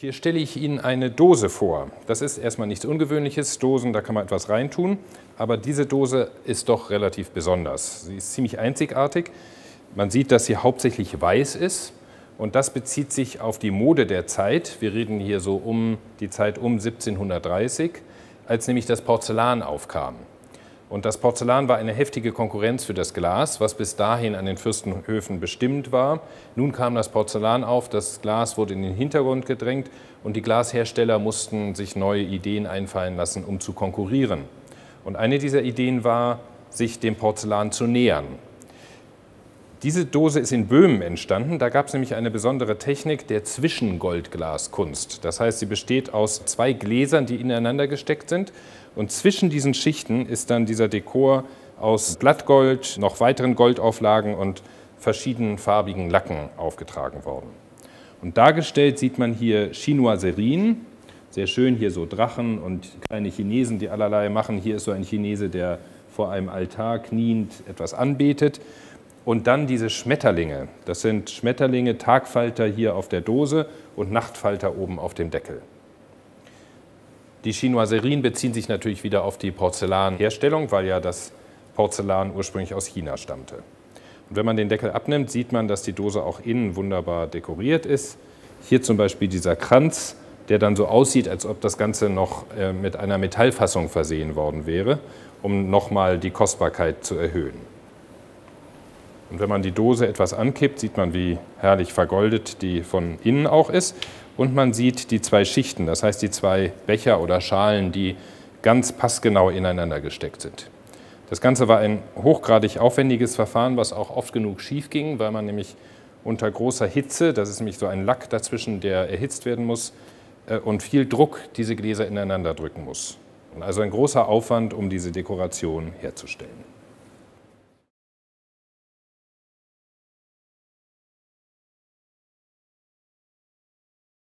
Hier stelle ich Ihnen eine Dose vor. Das ist erstmal nichts Ungewöhnliches. Dosen, da kann man etwas reintun. Aber diese Dose ist doch relativ besonders. Sie ist ziemlich einzigartig. Man sieht, dass sie hauptsächlich weiß ist. Und das bezieht sich auf die Mode der Zeit. Wir reden hier so um die Zeit um 1730, als nämlich das Porzellan aufkam. Und das Porzellan war eine heftige Konkurrenz für das Glas, was bis dahin an den Fürstenhöfen bestimmt war. Nun kam das Porzellan auf, das Glas wurde in den Hintergrund gedrängt und die Glashersteller mussten sich neue Ideen einfallen lassen, um zu konkurrieren. Und eine dieser Ideen war, sich dem Porzellan zu nähern. Diese Dose ist in Böhmen entstanden. Da gab es nämlich eine besondere Technik der Zwischengoldglaskunst. Das heißt, sie besteht aus zwei Gläsern, die ineinander gesteckt sind. Und zwischen diesen Schichten ist dann dieser Dekor aus Blattgold, noch weiteren Goldauflagen und verschiedenen farbigen Lacken aufgetragen worden. Und dargestellt sieht man hier Chinoiserien, sehr schön hier so Drachen und kleine Chinesen, die allerlei machen. Hier ist so ein Chinese, der vor einem Altar kniend etwas anbetet. Und dann diese Schmetterlinge. Das sind Schmetterlinge, Tagfalter hier auf der Dose und Nachtfalter oben auf dem Deckel. Die Chinoiserien beziehen sich natürlich wieder auf die Porzellanherstellung, weil ja das Porzellan ursprünglich aus China stammte. Und wenn man den Deckel abnimmt, sieht man, dass die Dose auch innen wunderbar dekoriert ist. Hier zum Beispiel dieser Kranz, der dann so aussieht, als ob das Ganze noch äh, mit einer Metallfassung versehen worden wäre, um nochmal die Kostbarkeit zu erhöhen. Und wenn man die Dose etwas ankippt, sieht man, wie herrlich vergoldet die von innen auch ist. Und man sieht die zwei Schichten, das heißt die zwei Becher oder Schalen, die ganz passgenau ineinander gesteckt sind. Das Ganze war ein hochgradig aufwendiges Verfahren, was auch oft genug schief ging, weil man nämlich unter großer Hitze, das ist nämlich so ein Lack dazwischen, der erhitzt werden muss, äh, und viel Druck diese Gläser ineinander drücken muss. Also ein großer Aufwand, um diese Dekoration herzustellen.